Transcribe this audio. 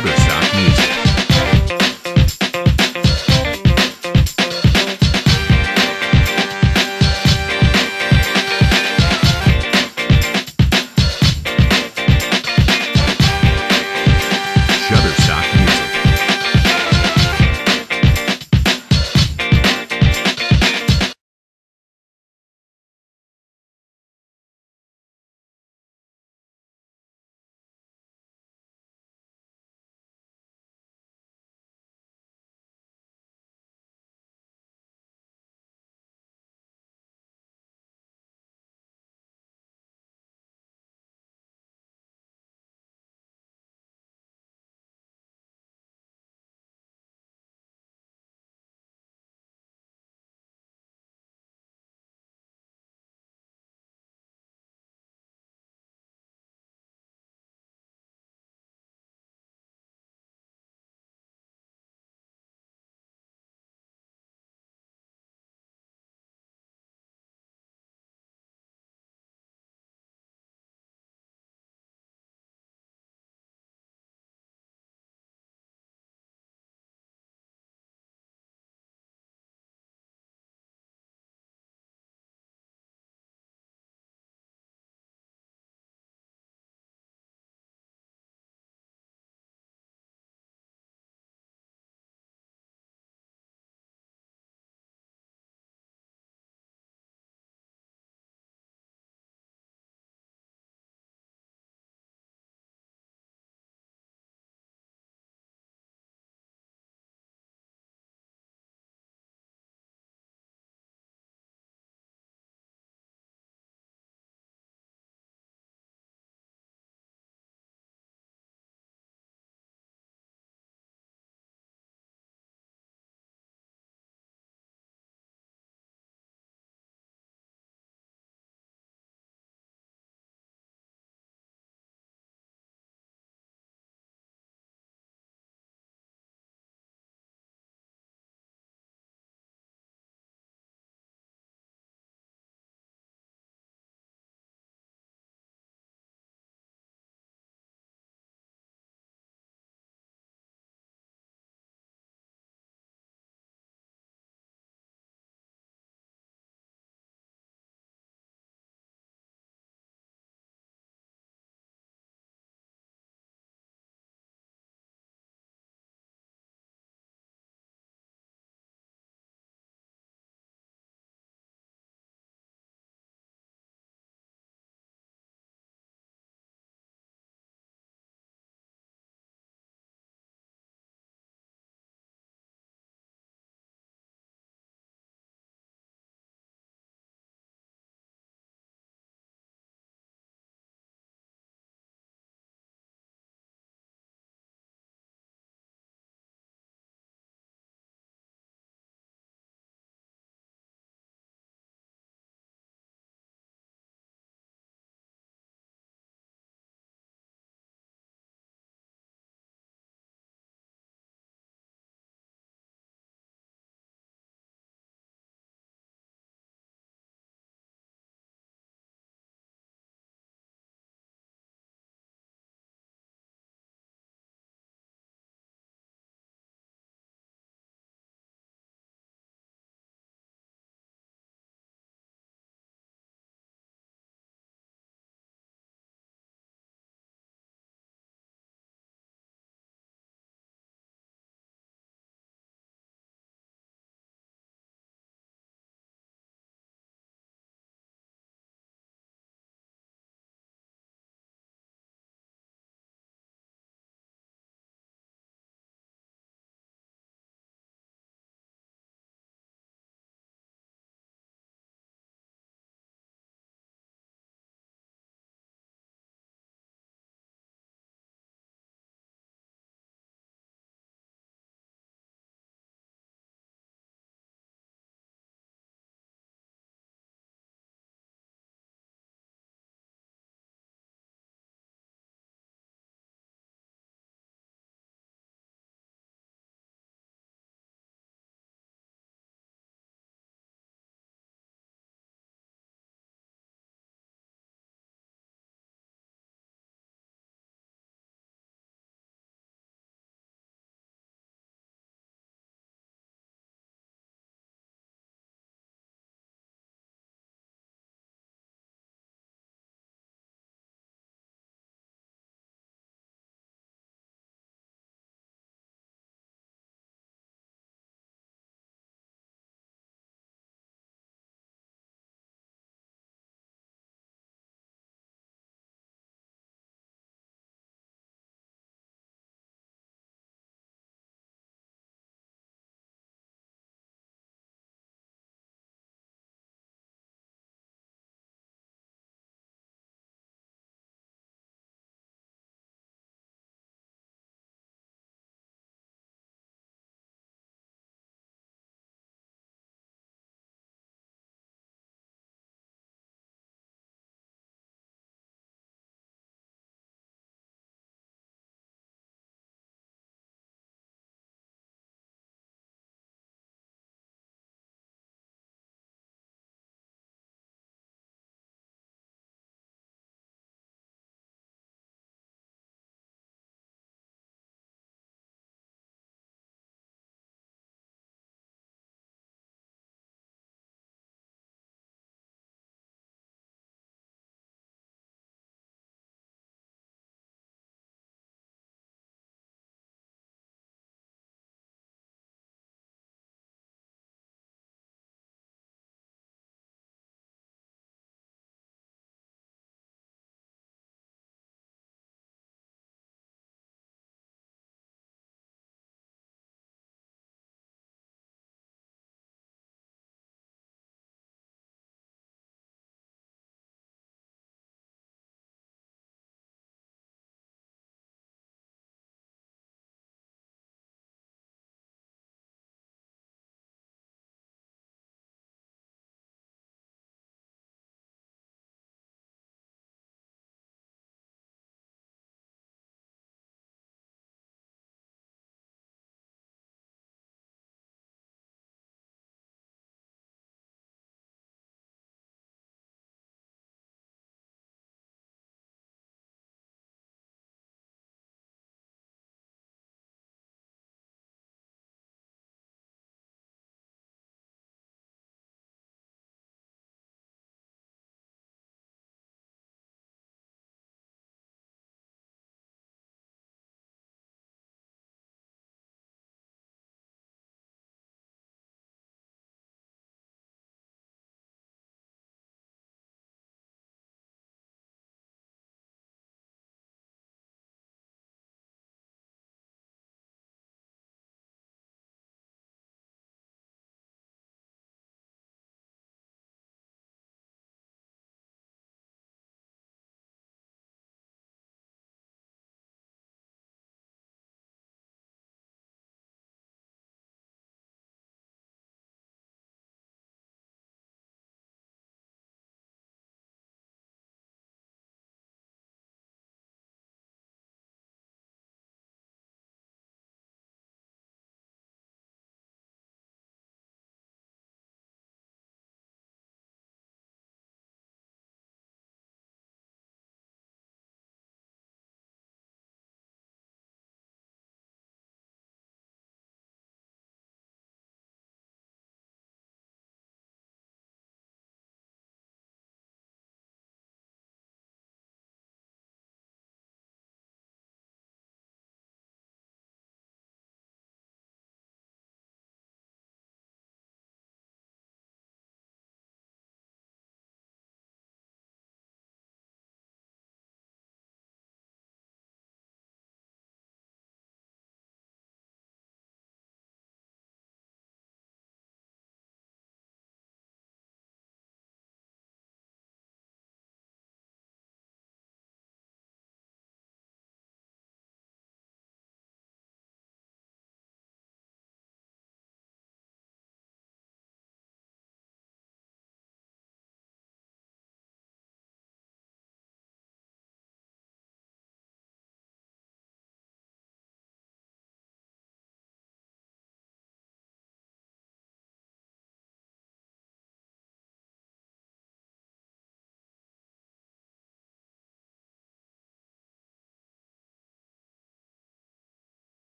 Shutterstock Music.